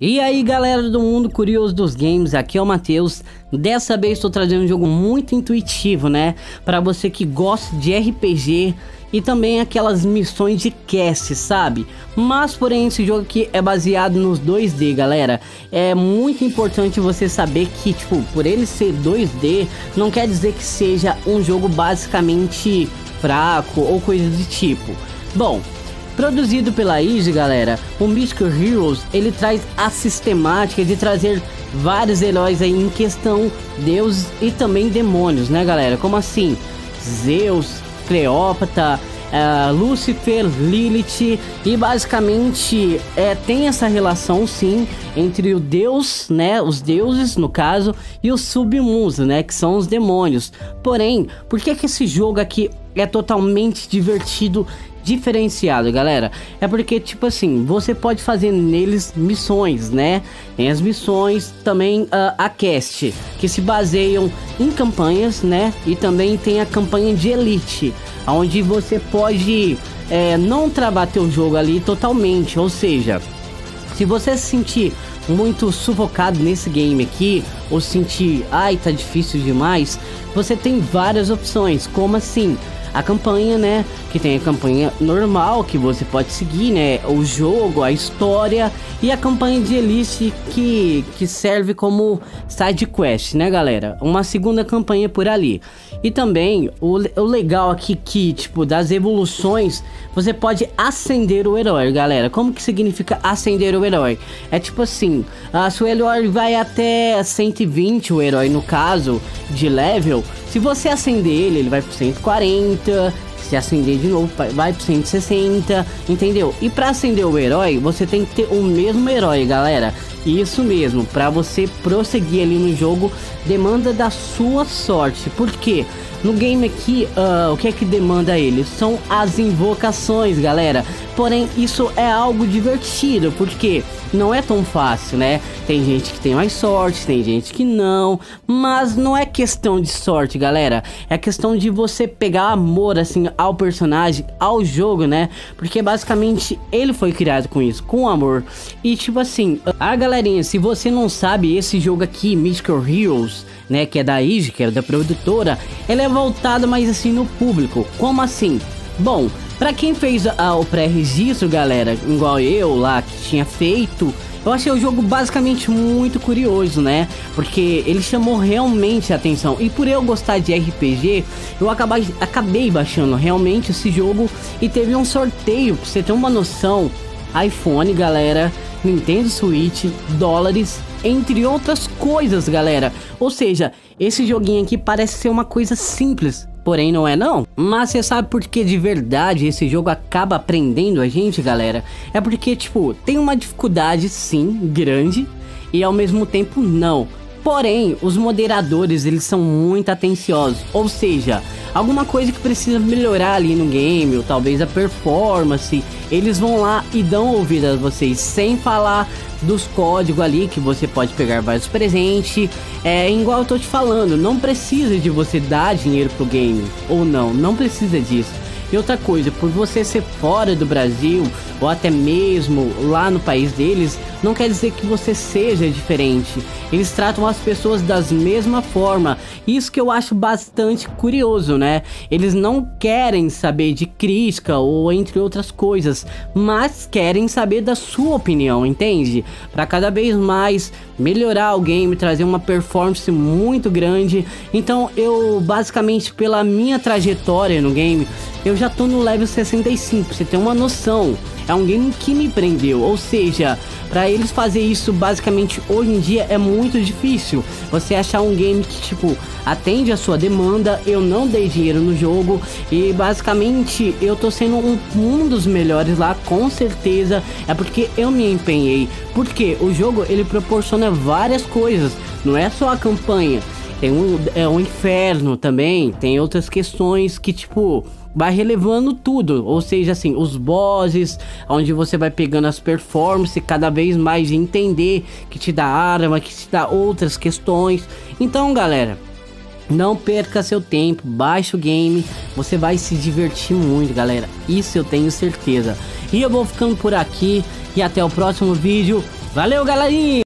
E aí galera do mundo curioso dos games, aqui é o Matheus. Dessa vez estou trazendo um jogo muito intuitivo, né? Para você que gosta de RPG e também aquelas missões de cast, sabe? Mas porém esse jogo aqui é baseado nos 2D, galera. É muito importante você saber que, tipo, por ele ser 2D, não quer dizer que seja um jogo basicamente fraco ou coisa do tipo. Bom, Produzido pela Easy, galera, o Mystical Heroes ele traz a sistemática de trazer vários heróis aí em questão deuses e também demônios, né, galera? Como assim? Zeus, Cleópatra, uh, Lúcifer, Lilith e basicamente é, tem essa relação sim entre o deus, né, os deuses no caso e os submundos, né, que são os demônios. Porém, por que que esse jogo aqui é totalmente divertido diferenciado, galera. É porque, tipo assim, você pode fazer neles missões, né? Tem as missões, também uh, a cast, que se baseiam em campanhas, né? E também tem a campanha de Elite, onde você pode é, não travar teu jogo ali totalmente, ou seja, se você se sentir muito sufocado nesse game aqui, ou sentir, ai, tá difícil demais, você tem várias opções, como assim? A campanha, né? Que tem a campanha normal que você pode seguir, né? O jogo, a história e a campanha de Elite que, que serve como side quest, né, galera? Uma segunda campanha por ali. E também o, o legal aqui que, tipo, das evoluções, você pode acender o herói, galera. Como que significa acender o herói? É tipo assim, a sua herói vai até 120, o herói no caso, de level. Se você acender ele, ele vai pro 140. Se acender de novo, vai pro 160, entendeu? E para acender o herói, você tem que ter o mesmo herói, galera. Isso mesmo, para você prosseguir ali no jogo, demanda da sua sorte. Por quê? No game aqui, uh, o que é que demanda ele? São as invocações, galera. Porém, isso é algo divertido, porque não é tão fácil, né? Tem gente que tem mais sorte, tem gente que não, mas não é questão de sorte, galera. É questão de você pegar amor assim ao personagem, ao jogo, né? Porque basicamente ele foi criado com isso, com amor. E tipo assim, a galerinha, se você não sabe esse jogo aqui, Mystical Heroes, né, que é da Ige, que é da produtora, ela é voltada mais assim no público. Como assim? Bom, para quem fez a, o pré-registro, galera, igual eu lá que tinha feito, eu achei o jogo basicamente muito curioso, né? Porque ele chamou realmente a atenção. E por eu gostar de RPG, eu acabei, acabei baixando realmente esse jogo e teve um sorteio, pra você ter uma noção. iPhone, galera, Nintendo Switch, dólares, entre outras coisas, galera. Ou seja, esse joguinho aqui parece ser uma coisa simples, porém não é não. Mas você sabe por que de verdade esse jogo acaba aprendendo a gente, galera? É porque, tipo, tem uma dificuldade sim, grande, e ao mesmo tempo não. Porém, os moderadores, eles são muito atenciosos, ou seja, alguma coisa que precisa melhorar ali no game, ou talvez a performance, eles vão lá e dão ouvido a vocês, sem falar dos códigos ali que você pode pegar vários presentes. É igual eu tô te falando, não precisa de você dar dinheiro pro game, ou não, não precisa disso. E outra coisa, por você ser fora do Brasil, ou até mesmo lá no país deles, não quer dizer que você seja diferente. Eles tratam as pessoas das mesma forma. Isso que eu acho bastante curioso, né? Eles não querem saber de crítica ou entre outras coisas, mas querem saber da sua opinião, entende? Para cada vez mais melhorar o game, trazer uma performance muito grande. Então, eu basicamente pela minha trajetória no game, eu já tô no level 65, pra você ter uma noção. É um game que me prendeu, ou seja, para eles fazer isso basicamente hoje em dia é muito difícil. Você achar um game que tipo atende a sua demanda, eu não dei dinheiro no jogo e basicamente eu tô sendo um, um dos melhores lá, com certeza. É porque eu me empenhei. Porque o jogo ele proporciona várias coisas, não é só a campanha. Tem um, é um inferno também, tem outras questões que tipo vai relevando tudo, ou seja, assim, os bosses, onde você vai pegando as performances cada vez mais de entender que te dá arma, que te dá outras questões. Então, galera, não perca seu tempo, baixe o game, você vai se divertir muito, galera. Isso eu tenho certeza. E eu vou ficando por aqui e até o próximo vídeo. Valeu, galerinha!